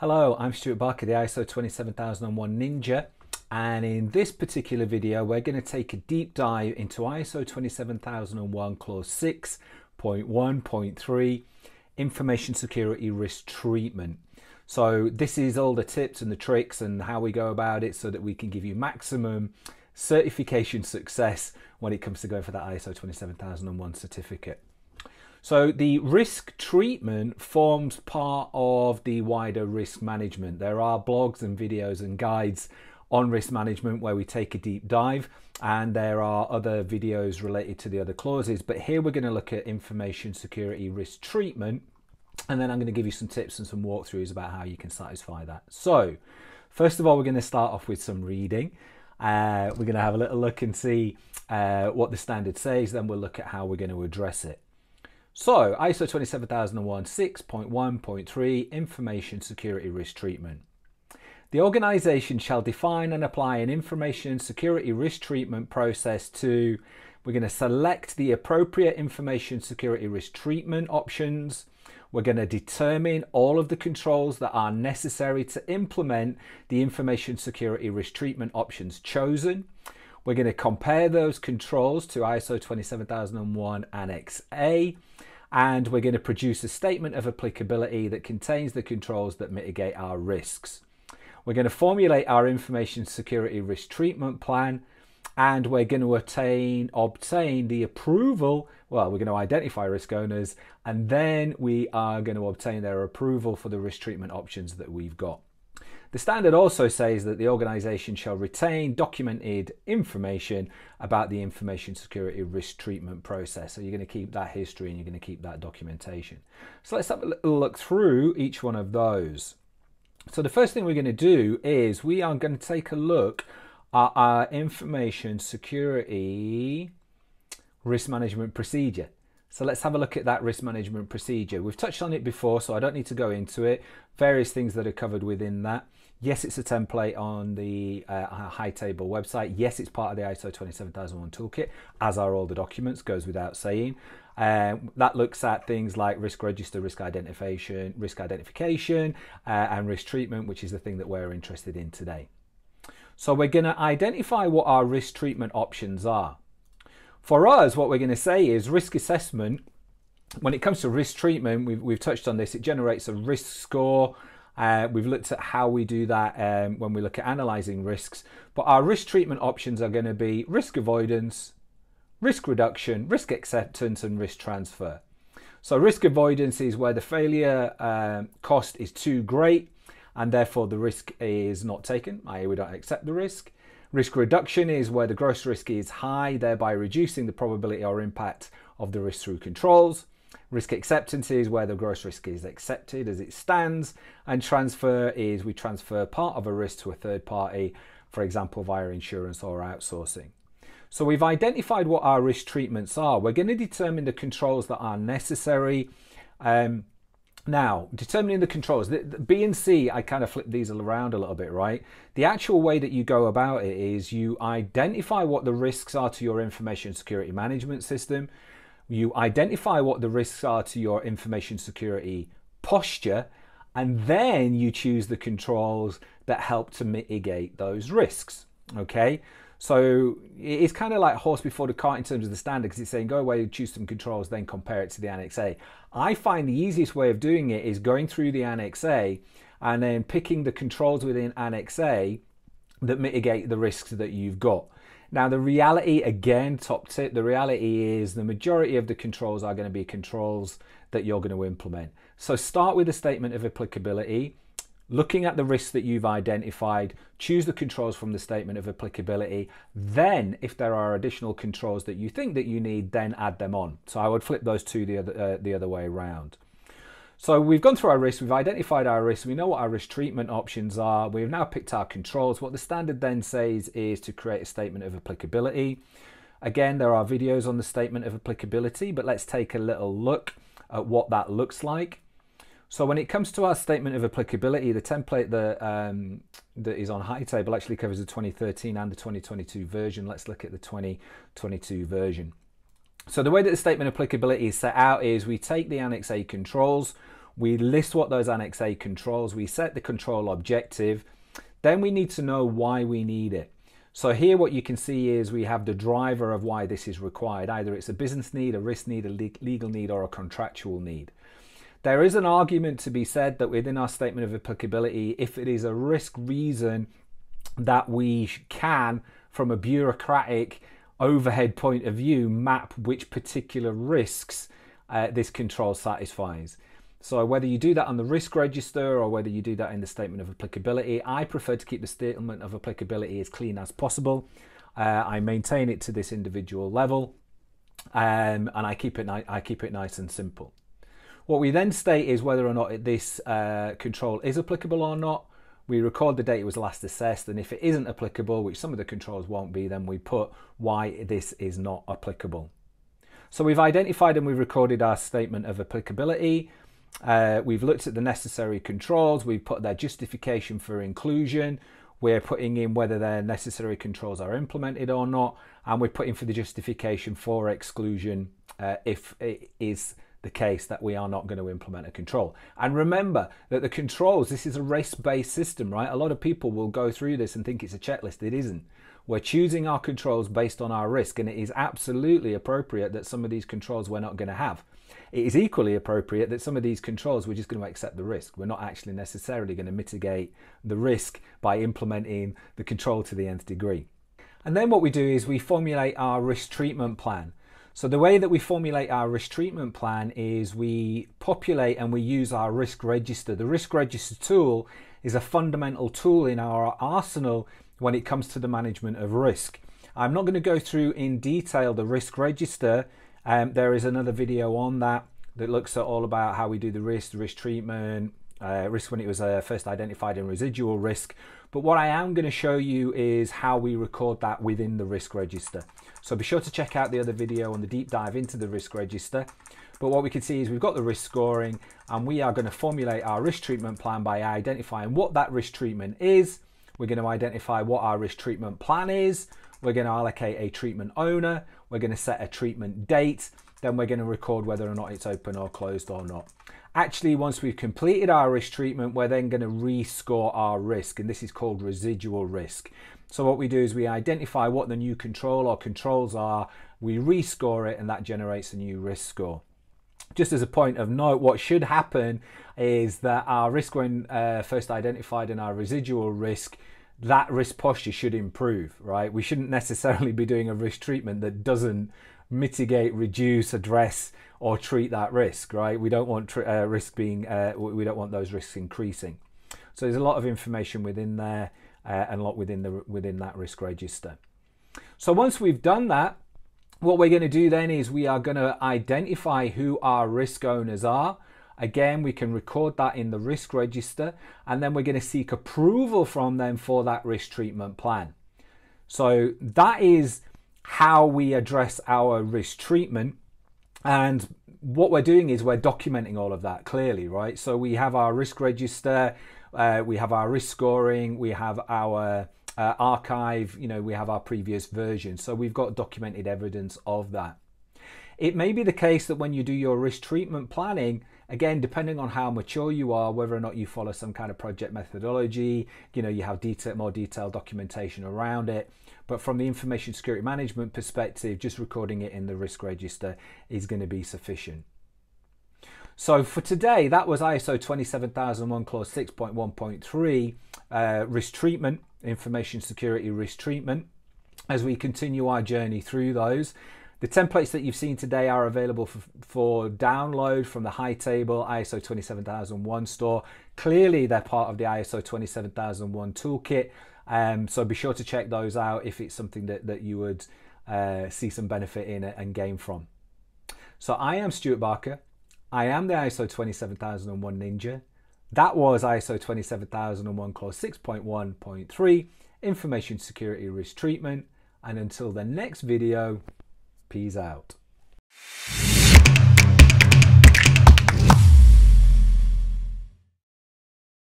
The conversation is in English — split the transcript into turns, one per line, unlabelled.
Hello, I'm Stuart Barker, the ISO 27001 Ninja, and in this particular video we're going to take a deep dive into ISO 27001 Clause 6.1.3 Information Security Risk Treatment. So this is all the tips and the tricks and how we go about it so that we can give you maximum certification success when it comes to going for that ISO 27001 certificate. So the risk treatment forms part of the wider risk management. There are blogs and videos and guides on risk management where we take a deep dive and there are other videos related to the other clauses but here we're going to look at information security risk treatment and then I'm going to give you some tips and some walkthroughs about how you can satisfy that. So first of all we're going to start off with some reading. Uh, we're going to have a little look and see uh, what the standard says then we'll look at how we're going to address it. So, ISO 27001 6.1.3 Information Security Risk Treatment. The organisation shall define and apply an information security risk treatment process to, we're going to select the appropriate information security risk treatment options. We're going to determine all of the controls that are necessary to implement the information security risk treatment options chosen. We're going to compare those controls to ISO 27001 Annex A and we're going to produce a statement of applicability that contains the controls that mitigate our risks. We're going to formulate our information security risk treatment plan and we're going to obtain, obtain the approval. Well, we're going to identify risk owners and then we are going to obtain their approval for the risk treatment options that we've got. The standard also says that the organisation shall retain documented information about the information security risk treatment process. So you're going to keep that history and you're going to keep that documentation. So let's have a little look through each one of those. So the first thing we're going to do is we are going to take a look at our information security risk management procedure. So let's have a look at that risk management procedure. We've touched on it before, so I don't need to go into it. Various things that are covered within that. Yes, it's a template on the uh, High Table website. Yes, it's part of the ISO 27001 toolkit, as are all the documents, goes without saying. Um, that looks at things like risk register, risk identification, risk identification, uh, and risk treatment, which is the thing that we're interested in today. So we're going to identify what our risk treatment options are. For us, what we're going to say is risk assessment. When it comes to risk treatment, we've, we've touched on this, it generates a risk score. Uh, we've looked at how we do that um, when we look at analysing risks. But our risk treatment options are going to be risk avoidance, risk reduction, risk acceptance, and risk transfer. So, risk avoidance is where the failure um, cost is too great and therefore the risk is not taken, i.e., we don't accept the risk. Risk reduction is where the gross risk is high, thereby reducing the probability or impact of the risk through controls. Risk acceptance is where the gross risk is accepted as it stands, and transfer is we transfer part of a risk to a third party, for example, via insurance or outsourcing. So we've identified what our risk treatments are. We're going to determine the controls that are necessary. Um, now, determining the controls, the, the B and C, I kind of flip these around a little bit, right? The actual way that you go about it is you identify what the risks are to your information security management system. You identify what the risks are to your information security posture, and then you choose the controls that help to mitigate those risks. Okay, so it's kind of like horse before the cart in terms of the standard because it's saying go away, choose some controls, then compare it to the Annex A. I find the easiest way of doing it is going through the Annex A and then picking the controls within Annex A that mitigate the risks that you've got. Now, the reality, again, top tip, the reality is the majority of the controls are going to be controls that you're going to implement. So start with a statement of applicability looking at the risks that you've identified, choose the controls from the statement of applicability. Then, if there are additional controls that you think that you need, then add them on. So I would flip those two the other, uh, the other way around. So we've gone through our risks, we've identified our risks, we know what our risk treatment options are, we've now picked our controls. What the standard then says is to create a statement of applicability. Again, there are videos on the statement of applicability, but let's take a little look at what that looks like. So when it comes to our statement of applicability, the template that um, that is on High Table actually covers the 2013 and the 2022 version. Let's look at the 2022 version. So the way that the statement of applicability is set out is we take the Annex A controls, We list what those Annex A controls, we set the control objective, then we need to know why we need it. So here what you can see is we have the driver of why this is required. Either it's a business need, a risk need, a legal need, or a contractual need. There is an argument to be said that within our statement of applicability, if it is a risk reason that we can, from a bureaucratic overhead point of view, map which particular risks uh, this control satisfies. So whether you do that on the risk register or whether you do that in the statement of applicability, I prefer to keep the statement of applicability as clean as possible. Uh, I maintain it to this individual level, um, and I keep it I keep it nice and simple. What we then state is whether or not this uh, control is applicable or not. We record the date it was last assessed, and if it isn't applicable, which some of the controls won't be, then we put why this is not applicable. So we've identified and we've recorded our statement of applicability. Uh, we've looked at the necessary controls. We've put their justification for inclusion. We're putting in whether their necessary controls are implemented or not, and we're putting for the justification for exclusion uh, if it is the case that we are not going to implement a control. And remember that the controls, this is a risk based system, right? A lot of people will go through this and think it's a checklist. It isn't. We're choosing our controls based on our risk, and it is absolutely appropriate that some of these controls we're not going to have. It is equally appropriate that some of these controls we're just going to accept the risk. We're not actually necessarily going to mitigate the risk by implementing the control to the nth degree. And then what we do is we formulate our risk treatment plan. So the way that we formulate our risk treatment plan is we populate and we use our risk register. The risk register tool is a fundamental tool in our arsenal when it comes to the management of risk. I'm not going to go through in detail the risk register. Um, there is another video on that that looks at all about how we do the risk, the risk treatment, uh, risk when it was uh, first identified in residual risk. But what I am going to show you is how we record that within the risk register. So be sure to check out the other video on the deep dive into the risk register. But what we can see is we've got the risk scoring and we are going to formulate our risk treatment plan by identifying what that risk treatment is. We're going to identify what our risk treatment plan is. We're going to allocate a treatment owner. We're going to set a treatment date. Then we're going to record whether or not it's open or closed or not. Actually, once we've completed our risk treatment, we're then going to rescore our risk, and this is called residual risk. So what we do is we identify what the new control or controls are, we rescore it, and that generates a new risk score. Just as a point of note, what should happen is that our risk when uh, first identified in our residual risk, that risk posture should improve, right? We shouldn't necessarily be doing a risk treatment that doesn't mitigate, reduce, address, or treat that risk, right? We don't want uh, risk being, uh, we don't want those risks increasing. So there's a lot of information within there uh, and a lot within the within that risk register. So once we've done that, what we're going to do then is we are going to identify who our risk owners are. Again, we can record that in the risk register and then we're going to seek approval from them for that risk treatment plan. So that is how we address our risk treatment. And what we're doing is we're documenting all of that clearly, right? So we have our risk register, uh, we have our risk scoring, we have our uh, archive, you know, we have our previous version. So we've got documented evidence of that. It may be the case that when you do your risk treatment planning, again, depending on how mature you are, whether or not you follow some kind of project methodology, you know, you have detail, more detailed documentation around it. But from the information security management perspective, just recording it in the risk register is going to be sufficient. So for today, that was ISO 27001 clause 6.1.3 uh, risk treatment, information security risk treatment. As we continue our journey through those, the templates that you've seen today are available for, for, download from the High Table ISO 27001 store. Clearly, they're part of the ISO 27001 toolkit. Um, so be sure to check those out if it's something that, that you would uh, see some benefit in and gain from. So I am Stuart Barker. I am the ISO 27001 Ninja. That was ISO 27001 clause 6.1.3 information security risk treatment. And until the next video, peace out.